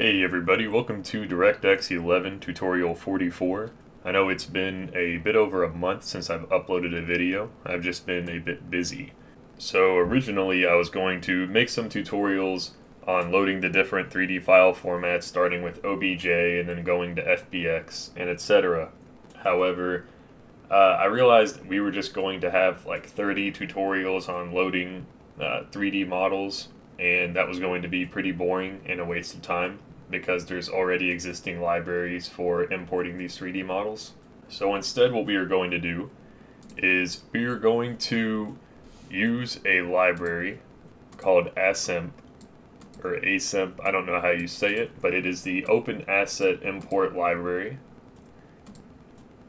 Hey everybody, welcome to DirectX 11 tutorial 44. I know it's been a bit over a month since I've uploaded a video. I've just been a bit busy. So originally I was going to make some tutorials on loading the different 3D file formats starting with OBJ and then going to FBX and etc. However, uh, I realized we were just going to have like 30 tutorials on loading uh, 3D models and that was going to be pretty boring and a waste of time because there's already existing libraries for importing these 3D models. So instead what we are going to do is we are going to use a library called ASSIMP or ASSIMP, I don't know how you say it, but it is the Open Asset Import Library.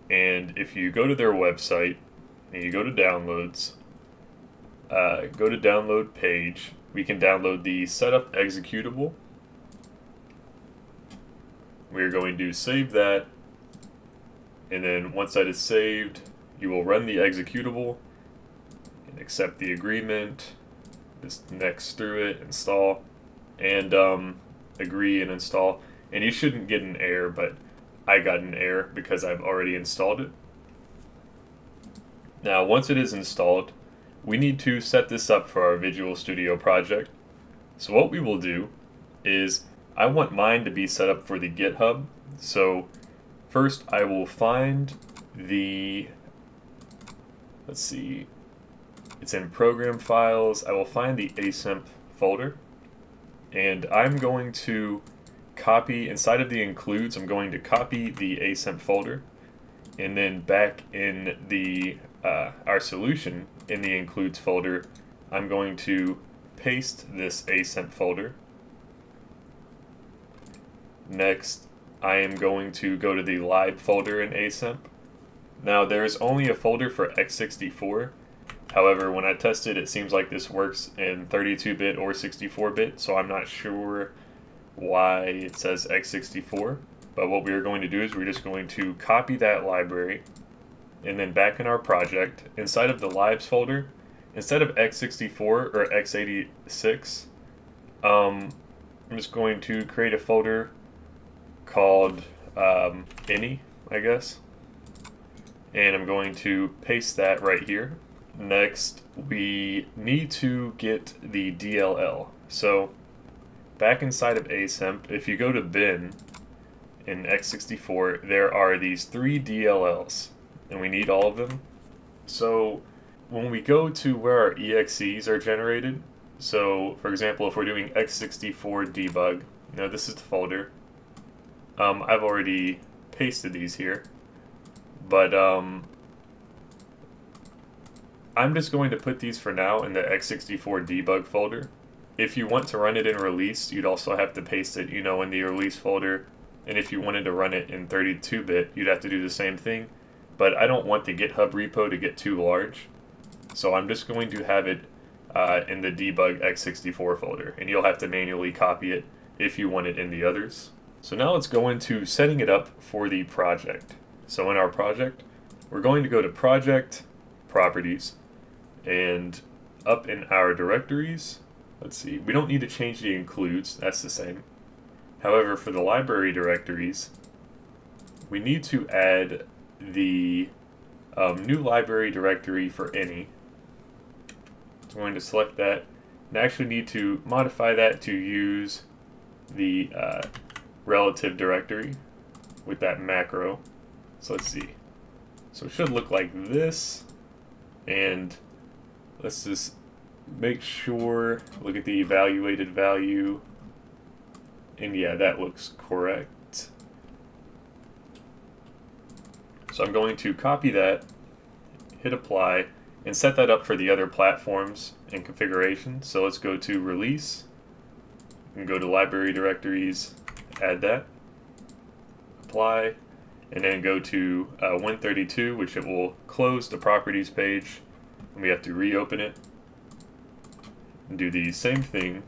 And if you go to their website and you go to downloads, uh, go to download page, we can download the setup executable. We're going to save that. And then once that is saved you will run the executable and accept the agreement. Just next through it install and um, agree and install. And you shouldn't get an error but I got an error because I've already installed it. Now once it is installed we need to set this up for our Visual Studio project so what we will do is I want mine to be set up for the GitHub. So first I will find the, let's see, it's in program files. I will find the ASSIMP folder and I'm going to copy, inside of the includes, I'm going to copy the ASSIMP folder and then back in the uh, our solution in the includes folder, I'm going to paste this ASSIMP folder Next, I am going to go to the lib folder in ASSIMP. Now, there is only a folder for x64. However, when I tested, it seems like this works in 32-bit or 64-bit, so I'm not sure why it says x64. But what we are going to do is we're just going to copy that library, and then back in our project, inside of the libs folder, instead of x64 or x86, um, I'm just going to create a folder called um, any, I guess. And I'm going to paste that right here. Next, we need to get the DLL. So back inside of ASSIMP, if you go to bin in x64, there are these three DLLs, and we need all of them. So when we go to where our EXEs are generated, so for example, if we're doing x64 debug, now this is the folder, um, I've already pasted these here, but um, I'm just going to put these for now in the x64 debug folder. If you want to run it in release, you'd also have to paste it, you know, in the release folder. And if you wanted to run it in 32-bit, you'd have to do the same thing. But I don't want the GitHub repo to get too large. So I'm just going to have it uh, in the debug x64 folder. And you'll have to manually copy it if you want it in the others. So now let's go into setting it up for the project. So in our project, we're going to go to Project, Properties, and up in our directories, let's see, we don't need to change the includes, that's the same. However, for the library directories, we need to add the um, new library directory for any. I'm going to select that and I actually need to modify that to use the uh, relative directory with that macro. So let's see. So it should look like this. And let's just make sure, look at the evaluated value. And yeah, that looks correct. So I'm going to copy that, hit apply, and set that up for the other platforms and configurations. So let's go to release, and go to library directories, add that, apply, and then go to uh, Win32, which it will close the properties page, and we have to reopen it, and do the same thing,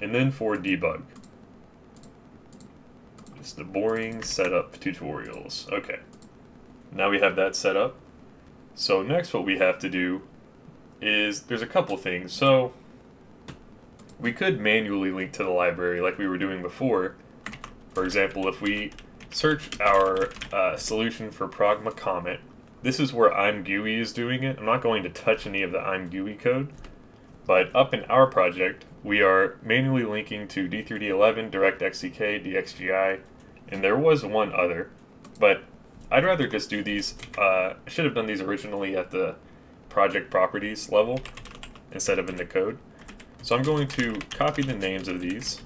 and then for debug. The boring setup tutorials. Okay, now we have that set up. So next what we have to do is, there's a couple things. So we could manually link to the library like we were doing before. For example, if we search our uh, solution for Pragma Comment, this is where I'm ImGUI is doing it. I'm not going to touch any of the I'm ImGUI code, but up in our project, we are manually linking to D3D11, DirectXTK, DXGI, and there was one other, but I'd rather just do these, uh, I should have done these originally at the project properties level instead of in the code. So I'm going to copy the names of these.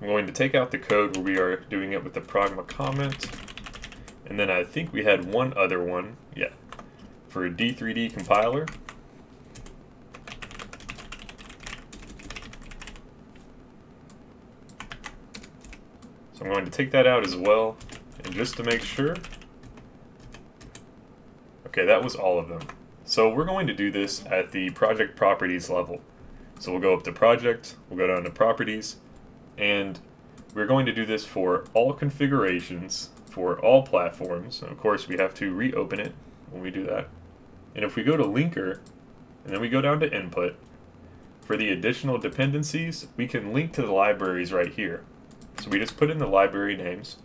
I'm going to take out the code where we are doing it with the pragma comment. And then I think we had one other one, yeah, for a D3D compiler. So I'm going to take that out as well, and just to make sure, okay, that was all of them. So we're going to do this at the project properties level. So we'll go up to project, we'll go down to properties, and we're going to do this for all configurations, for all platforms. And of course, we have to reopen it when we do that. And if we go to linker, and then we go down to input, for the additional dependencies, we can link to the libraries right here. So we just put in the library names,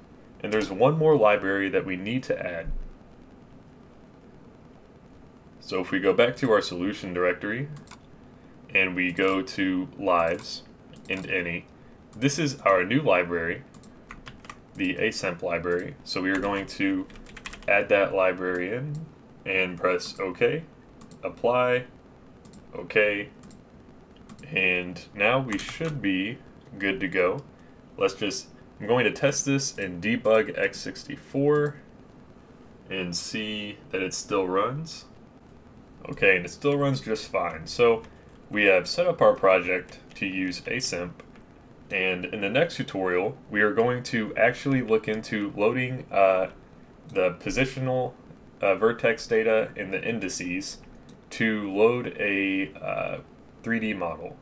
and there's one more library that we need to add. So if we go back to our solution directory, and we go to lives and any, this is our new library, the ASSIMP library. So we are going to add that library in and press OK, apply, OK, and now we should be good to go. Let's just, I'm going to test this in debug x64 and see that it still runs. Okay, and it still runs just fine. So we have set up our project to use ASSIMP and in the next tutorial, we are going to actually look into loading uh, the positional uh, vertex data in the indices to load a uh, 3D model.